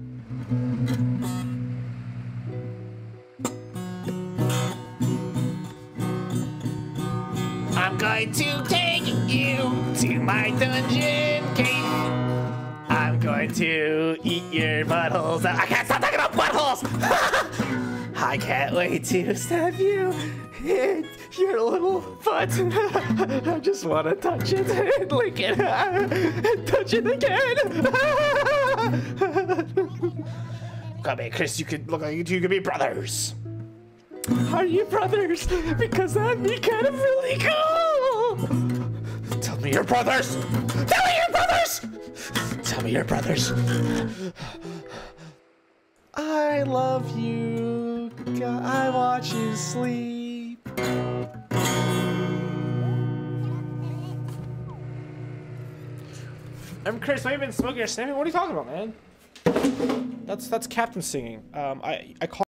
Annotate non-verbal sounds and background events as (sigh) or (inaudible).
I'm going to take you to my dungeon cave. I'm going to eat your buttholes. I can't stop talking about buttholes. (laughs) I can't wait to stab you in your little butt. (laughs) I just want to touch it and lick it (laughs) and touch it again. Come here, Chris. You could look like you two could be brothers. Are you brothers? Because that'd be kind of really cool. Tell me your brothers. Tell me your brothers. Tell me your brothers. I love you. I watch you sleep. I'm Chris. I've been smoking or sniffing. What are you talking about, man? That's that's Captain singing. Um, I I call.